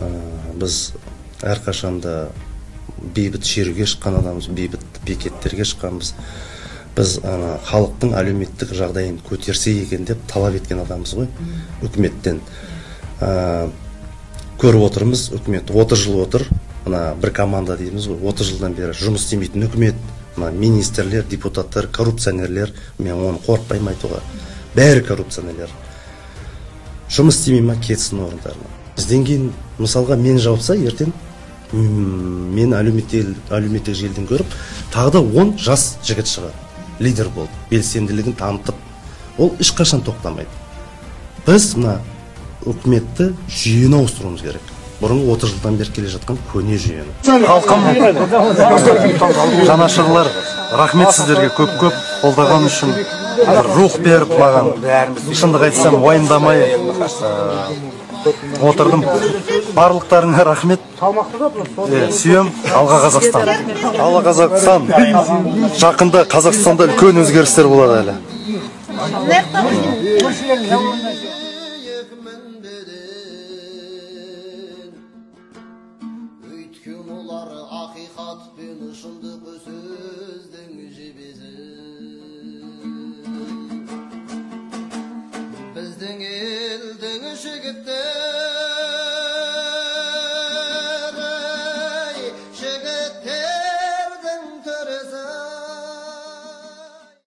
Ә, біз әрқашанда бейбіт шеруге шыққан адамбыз бейбіт пикеттерге шыққанбыз. Біз ана халықтың әлеуметтік жағдайын көтерсе екен деп талап еткен адамбыз ғой үкіметтен. Ә, көріп отырмыз үкімет 30 жыл отыр мына бір команда дейміз ғой 30 жылдан бері жұмыс істемейтін үкімет мына министрлер депутаттар коррупционерлер мен оны қорықпаймын айтуға. Бәрі коррупционерлер. Жұмыс істемей ма кетсін орындарына. Бізден кейін мысалға мен жауапса ертең мен әлеуметтік әлеуметтік желіден көріп тағы да он жас жігіт шығар. Лидер болып белсенділігін танытып. Ол ешқашан тоқтамайды. Біз мына үкіметті жүйені ауыстыруымыз керек. Бұрынғы отыз жылдан бері келе жатқан көне жүйені. Халқым жанашырлар. Рахмет сіздерге көп көп қолдаған үшін рух беріп маған шындық айтсам уайымдамай ә, отырдым. Барлықтарыңа рахмет. Е, сүйем. Алға қазақстан. Алға қазақстан. Жақында қазақстанда үлкен өзгерістер болады әлі. Өйткені олар ақиқат пен шындық Dingil, dingi şigittim